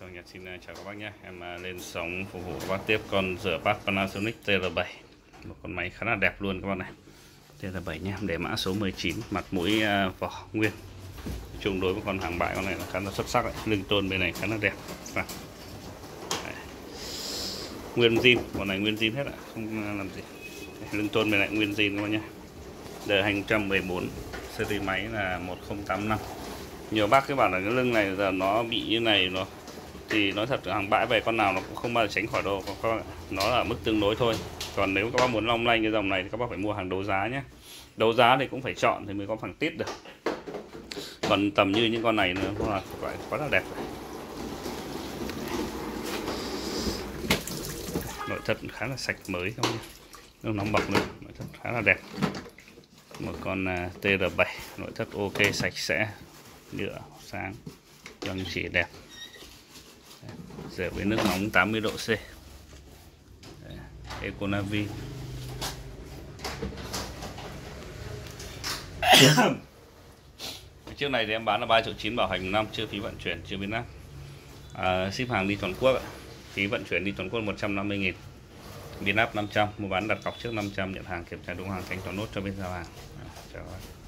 Sau Nhật xin à, chào các bác nhé. Em à, lên sóng phục vụ các bác tiếp con rửa bát Panasonic TR7 Một con máy khá là đẹp luôn các bạn này. TR7 nhé Để mã số 19 Mặt mũi à, vỏ nguyên. Chung đối với con hàng bãi con này là khá là xuất sắc đấy. Lưng tôn bên này khá là đẹp. À. Nguyên zin, Con này nguyên zin hết ạ, Không làm gì. Lưng tôn bên này nguyên zin các bạn nhé. Đời hành 114 Series máy là 1085 nhiều bác cái bảo là cái lưng này giờ nó bị như này, nó thì nói thật, hàng bãi về con nào nó cũng không bao giờ tránh khỏi đâu. Các bạn nó là mức tương đối thôi. Còn nếu các bác muốn long lanh cái dòng này thì các bác phải mua hàng đấu giá nhé. Đấu giá thì cũng phải chọn thì mới có phẳng tít được. Còn tầm như những con này nữa là phải quá là đẹp. Nội thất khá là sạch mới không nước nóng bọc nữa nội thất khá là đẹp. Một con à, TR7 nội thất ok, sạch sẽ, nhựa sáng vân chỉ đẹp rửa với nước nóng 80 độ C. Econavi chiếc này thì em bán là 3 triệu 9 bảo hành năm chưa phí vận chuyển chưa biến áp. À, ship hàng đi toàn quốc ạ. phí vận chuyển đi toàn quốc 150 nghìn. Biến áp 500 mua bán đặt cọc trước 500 nhận hàng kiểm tra đúng hàng thanh toán nốt cho bên giao hàng. À, chào các bạn.